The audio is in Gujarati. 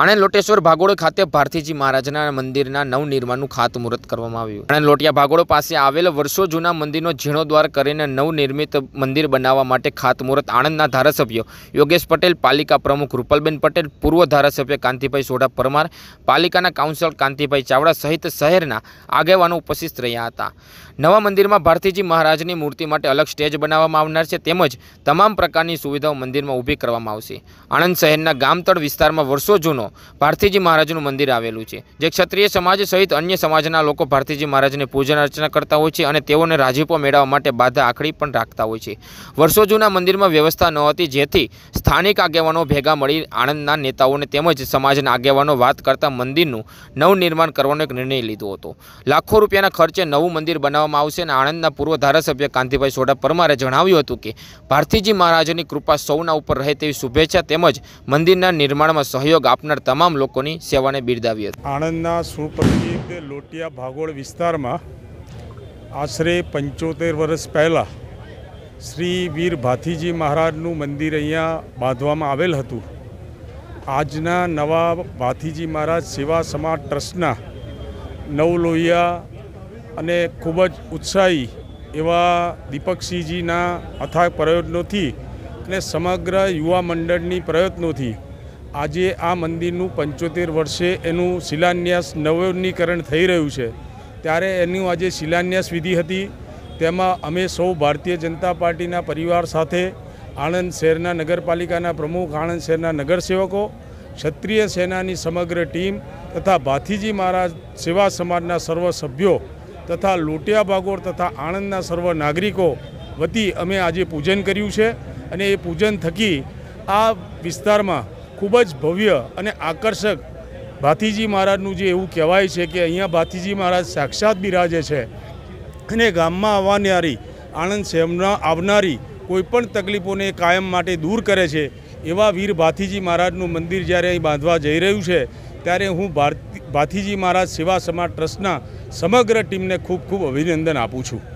આણંદ લોટેશ્વર ભાગોળ ખાતે ભારતીજી મહારાજના મંદિરના નવનિર્માણનું ખાતમુહૂર્ત કરવામાં આવ્યું. આણંદ લોટિયા ભાગોળ પાસે આવેલ વર્ષો જૂના મંદિરનો જીર્ણોદ્વાર કરીને નવનિર્મિત મંદિર બનાવવા માટે ખાતમુહૂર્ત. આણંદના ધારાસભ્યો યોગેશ પટેલ, પાલિકા પ્રમુખ રૂપલબેન પટેલ, પૂર્વ ધારાસભ્ય કાંતિભાઈ સોઢા પરમાર, પાલિકાના કાઉન્સિલર કાંતિભાઈ ચાવડા સહિત શહેરના આગેવાનો ઉપસ્થિત રહ્યા હતા. નવા મંદિરમાં ભારતીજી મહારાજની મૂર્તિ માટે અલગ સ્ટેજ બનાવવામાં આવનાર છે, તેમજ તમામ પ્રકારની સુવિધાઓ મંદિરમાં ઊભી કરવામાં આવશે. આણંદ શહેરના ગામતળ વિસ્તારમાં વર્ષો જૂનો ભારતીજી મહારાજનું મંદિર આવેલું છે. જે ક્ષત્રિય સમાજ સહિત અન્ય સમાજના લોકો ભારતીજી મહારાજને પૂજન અર્ચના કરતા હોય છે અને તેઓને રાજીપો મેળવવા માટે બાધા આખડી પણ રાખતા હોય છે. વર્ષો જૂના મંદિરમાં વ્યવસ્થા ન હતી, જેથી સ્થાનિક આગેવાનો ભેગા મળી આણંદના નેતાઓને તેમજ સમાજના આગેવાનો વાત કરતા મંદિરનું નવનિર્માણ કરવાનો એક નિર્ણય લીધો હતો. લાખો રૂપિયાના ખર્ચે નવું મંદિર બનાવવામાં આવશે અને આણંદના પૂર્વ ધારાસભ્ય કાંતિભાઈ સોઢા પરમારે જણાવ્યું હતું કે ભારતીજી મહારાજની કૃપા સૌના ઉપર રહે તેવી શુભેચ્છા તેમજ મંદિરના નિર્માણમાં સહયોગ આપનાર તમામ લોકોની સેવાને બિરદાવી હતી. આણંદના સુપ્રસિદ્ધ લોટિયા ભાગોળ વિસ્તારમાં આશરે પંચોતેર વર્ષ પહેલાં શ્રી વીર ભાથીજી મહારાજનું મંદિર અહીંયા બાંધવામાં આવેલ હતું. આજના નવા ભાથીજી મહારાજ સેવા સમાજ ટ્રસ્ટના નવલોહિયા અને ખૂબ જ ઉત્સાહી એવા દીપકસિંહજીના અથાગ પ્રયત્નોથી અને સમગ્ર યુવા મંડળની પ્રયત્નોથી આજે આ મંદિરનું પંચોતેર વર્ષે એનું શિલાન્યાસ નવનીકરણ થઈ રહ્યું છે. ત્યારે એનું આજે શિલાન્યાસ વિધિ હતી. તેમાં અમે સૌ ભારતીય જનતા પાર્ટીના પરિવાર સાથે, આણંદ શહેરના નગરપાલિકાના પ્રમુખ, આણંદ શહેરના નગરસેવકો, ક્ષત્રિય સેનાની સમગ્ર ટીમ તથા ભાથીજી મહારાજ, સેવા સમાજના સર્વ સભ્યો તથા લોટિયા ભાગોળ તથા આણંદના સર્વ નાગરિકો વતી અમે આજે પૂજન કર્યું છે. અને એ પૂજન થકી આ વિસ્તારમાં ખૂબ જ ભવ્ય અને આકર્ષક ભાથીજી મહારાજનું જે એવું કહેવાય છે કે અહીંયા ભાથીજી મહારાજ સાક્ષાત બિરાજે છે. અને ગામમાં આવનારી, આણંદ શહેરમાં આવનારી કોઈપણ તકલીફોને કાયમ માટે દૂર કરે છે, એવા વીર ભાથીજી મહારાજનું મંદિર જ્યારે અહીં બાંધવા જઈ રહ્યું છે, ત્યારે હું ભારતી ભાથીજી મહારાજ સેવા સમાજ ટ્રસ્ટના સમગ્ર ટીમને ખૂબ ખૂબ અભિનંદન આપું છું.